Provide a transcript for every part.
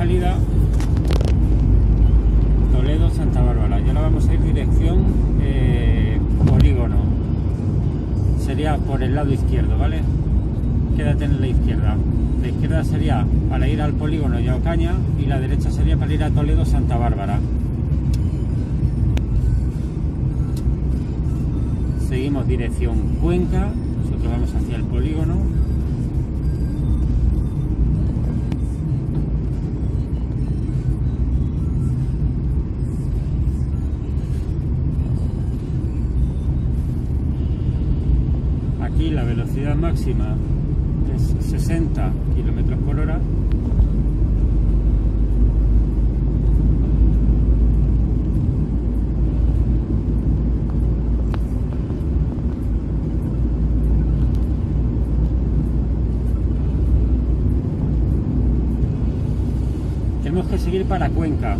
salida. Toledo Santa Bárbara. Y ahora vamos a ir dirección eh, polígono. Sería por el lado izquierdo vale quédate en la izquierda. La izquierda sería para ir al polígono y a Ocaña y la derecha sería para ir a Toledo Santa Bárbara. Seguimos dirección Cuenca. Nosotros vamos hacia el polígono. Aquí la velocidad máxima es 60 km por hora. Tenemos que seguir para Cuenca.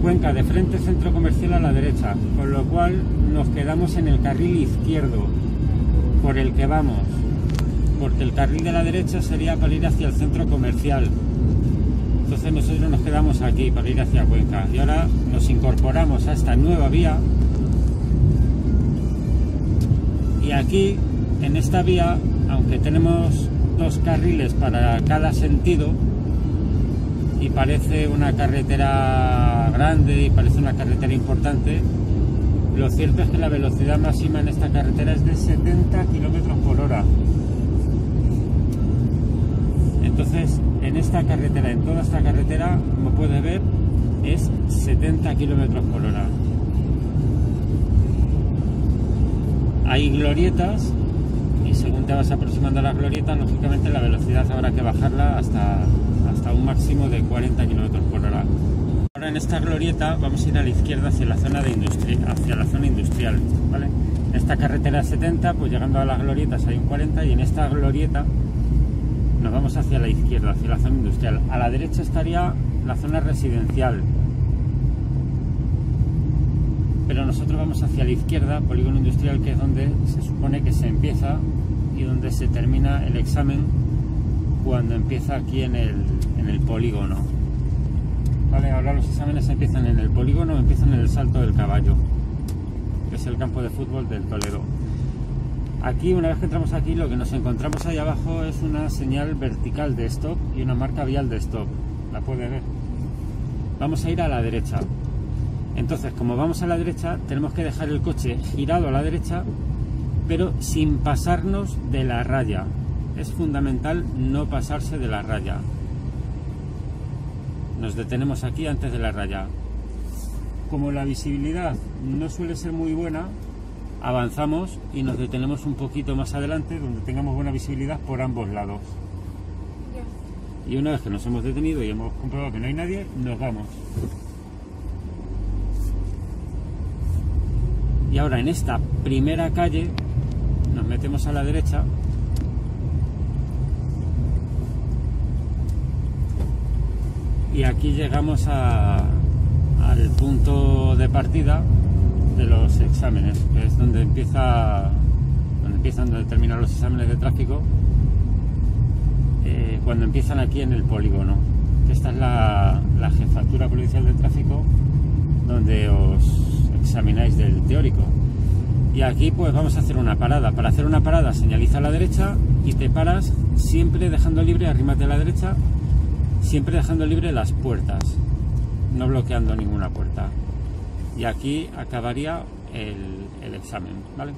Cuenca de frente centro comercial a la derecha, con lo cual nos quedamos en el carril izquierdo por el que vamos, porque el carril de la derecha sería para ir hacia el centro comercial. Entonces nosotros nos quedamos aquí para ir hacia Cuenca y ahora nos incorporamos a esta nueva vía y aquí en esta vía, aunque tenemos dos carriles para cada sentido, y parece una carretera grande y parece una carretera importante, lo cierto es que la velocidad máxima en esta carretera es de 70 kilómetros por hora. Entonces, en esta carretera, en toda esta carretera, como puedes ver, es 70 kilómetros por hora. Hay glorietas y según te vas aproximando a las glorietas, lógicamente la velocidad habrá que bajarla hasta hasta un máximo de 40 km por hora. Ahora en esta glorieta vamos a ir a la izquierda hacia la zona de industria, hacia la zona industrial. En esta carretera 70, pues llegando a las glorietas hay un 40 y en esta glorieta nos vamos hacia la izquierda, hacia la zona industrial. A la derecha estaría la zona residencial. Pero nosotros vamos hacia la izquierda, polígono industrial, que es donde se supone que se empieza y donde se termina el examen cuando empieza aquí en el polígono. Vale, ahora los exámenes empiezan en el polígono, empiezan en el Salto del Caballo, que es el campo de fútbol del Toledo. Aquí, una vez que entramos aquí, lo que nos encontramos ahí abajo es una señal vertical de stop y una marca vial de stop. La puede ver. Vamos a ir a la derecha. Entonces, como vamos a la derecha, tenemos que dejar el coche girado a la derecha, pero sin pasarnos de la raya es fundamental no pasarse de la raya. Nos detenemos aquí antes de la raya. Como la visibilidad no suele ser muy buena, avanzamos y nos detenemos un poquito más adelante donde tengamos buena visibilidad por ambos lados. Y una vez que nos hemos detenido y hemos comprobado que no hay nadie, nos vamos. Y ahora en esta primera calle nos metemos a la derecha y aquí llegamos al punto de partida de los exámenes, que es donde empieza donde empiezan, donde terminan los exámenes de tráfico, eh, cuando empiezan aquí en el polígono. Esta es la, la jefatura policial de tráfico donde os examináis del teórico. Y aquí pues vamos a hacer una parada. Para hacer una parada señaliza a la derecha y te paras siempre dejando libre, arrímate a la derecha siempre dejando libre las puertas, no bloqueando ninguna puerta. Y aquí acabaría el, el examen, ¿vale?